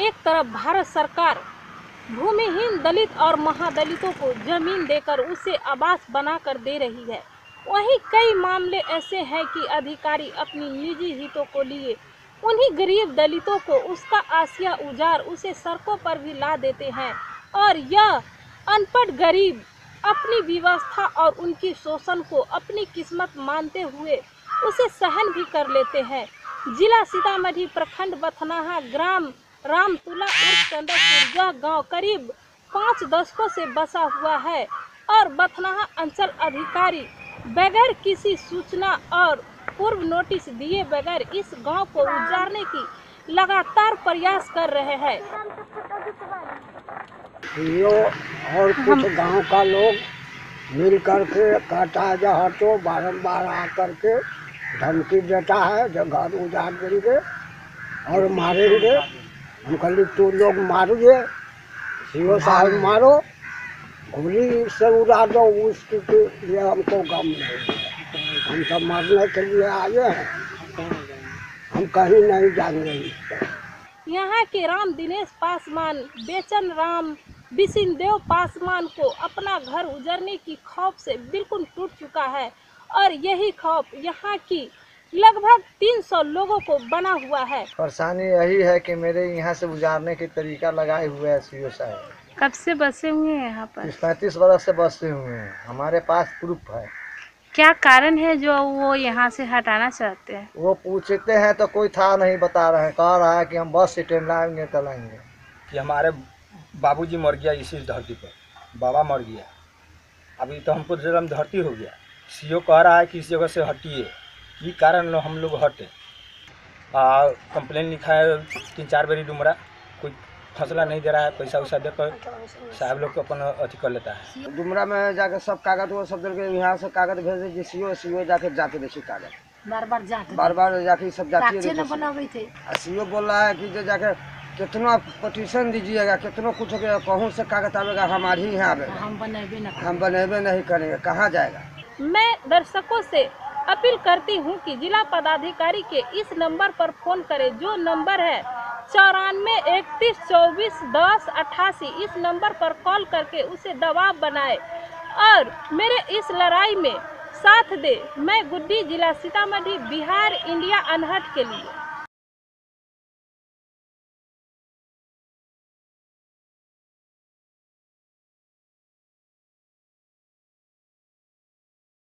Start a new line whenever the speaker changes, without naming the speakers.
एक तरफ़ भारत सरकार भूमिहीन दलित और महादलितों को ज़मीन देकर उसे आवास बनाकर दे रही है। वहीं कई मामले ऐसे हैं कि अधिकारी अपनी निजी हितों को लिए उन्हीं गरीब दलितों को उसका आसिया उजार उसे सड़कों पर भी ला देते हैं और यह अनपढ़ गरीब अपनी व्यवस्था और उनकी शोषण को अपनी किस्मत मानते हुए उसे सहन भी कर लेते हैं। जिला सीतामढ़ी प्रखंड बथनाहा ग्राम रामतुला उर्फ़ चंद्रपुर यह गाँव करीब पाँच दशकों से बसा हुआ है और बथनाहा अंचल अधिकारी बगैर किसी सूचना और पूर्व नोटिस दिए बगैर इस गाँव को उजाड़ने की लगातार प्रयास कर रहे हैं।
यो और कुछ गाँव का लोग मिल करके कहता है जो हटो बारम्बार आ करके धमकी देता है जो घर उजाड़ देंगे और मारेंगे। कहली तू लोग मारिए सीओ साहब मारो गोली से उड़ा दो, उसके लिए हमको गम नहीं। हम तो मारने के लिए आए हैं। हम कहीं नहीं जाएँगे।
यहाँ के राम दिनेश पासवान, बेचन राम बिसिनदेव पासवान को अपना घर उजरने की खौफ से बिल्कुल टूट चुका है। और यही खौफ यहाँ की लगभग 300 लोगों को बना हुआ है।
परेशानी यही है कि मेरे यहाँ से गुजारने के तरीका लगाए हुए है सीओ साहब।
कब से बसे हुए हैं यहाँ पर?
तीस पैंतीस बरस से बसे हुए हैं। हमारे पास प्रूफ है।
क्या कारण है जो वो यहाँ से हटाना चाहते हैं?
वो पूछते हैं तो कोई था नहीं बता रहे हैं। कह रहा है कि हम बस स्टैंड लाएँगे तो लाएँगे
कि हमारे बाबूजी मर गया इसी धरती पर। बाबा मर गया। अभी तो हमको जन्म धरती हो गया। सीओ कह रहा है कि इस जगह से हटिए। ये कारण हम लोग हटे। आ कंप्लेन लिखा है तीन चार बारी डुमरा। कोई फैसला नहीं दे रहा है पैसा वैसा देकर साहब लोग को अपन अथी कर लेता है।
डुमरा में जाके सब कागज़ वो सब देके यहाँ से कागज़ भेज दीजिए सीओ सीओ जाके जाके देखिए कागज़।
बार बार जाते
बार बार जाके सब
बनावे थे।
सीओ बोल रहा है कि जो जाके कितना पटिशन दीजिएगा कितना कुछ होगा कहूँ से कागज़ आवेगा हमारे ही यहाँ आवेगा।
हम बनेबे
हम बनेबे नहीं करेंगे कहाँ जाएगा?
मैं दर्शकों से अपील करती हूँ कि जिला पदाधिकारी के इस नंबर पर फ़ोन करें। जो नंबर है चौरानवे इकतीस चौबीस दस अट्ठासी इस नंबर पर कॉल करके उसे दबाव बनाए और मेरे इस लड़ाई में साथ दे। मैं गुड्डी जिला सीतामढ़ी, बिहार, इंडिया अनहट के लिए।